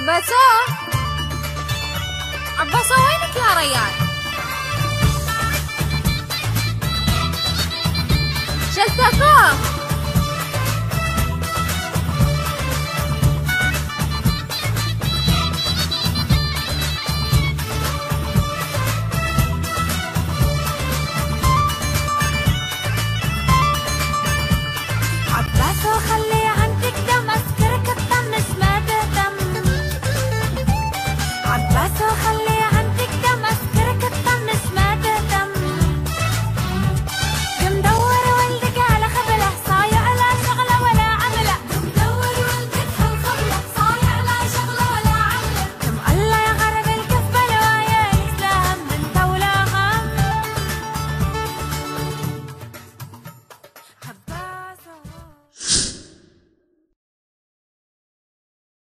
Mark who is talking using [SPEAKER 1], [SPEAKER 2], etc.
[SPEAKER 1] عباسو عباسو وينك يا ريان؟ شلتكو